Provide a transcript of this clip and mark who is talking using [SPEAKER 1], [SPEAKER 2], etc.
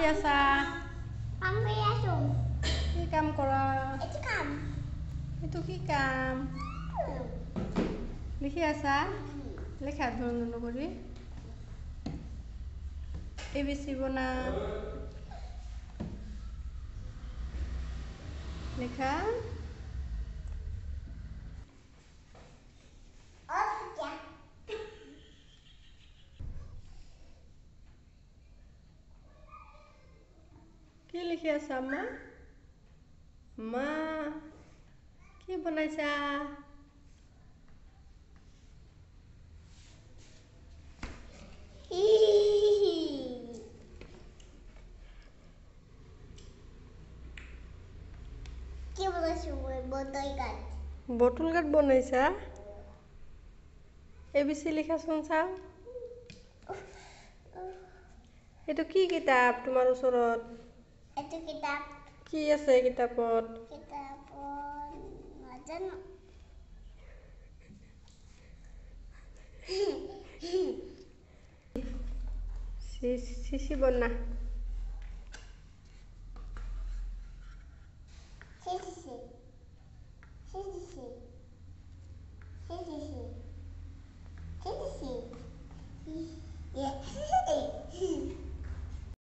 [SPEAKER 1] কি আছা
[SPEAKER 2] কাম কৰি আছো
[SPEAKER 1] কি কাম কৰা
[SPEAKER 2] এইটো কাম
[SPEAKER 1] এইটো কি কাম লিখি আছা লিখা ধৰণৰ কৰি এ বি চি বনা লিখা কি লিখি আছা মা মা কি বনাইছা
[SPEAKER 2] গাত
[SPEAKER 1] বটল গাৰ্ড বনাইছা এ বি চি লিখাচোন চাওঁ এইটো কি কিতাপ তোমাৰ ওচৰত
[SPEAKER 2] এইটো কিতাপ
[SPEAKER 1] কি আছে এই কিতাপত
[SPEAKER 2] কিতাপত নাজানো
[SPEAKER 1] চি চি চি বনা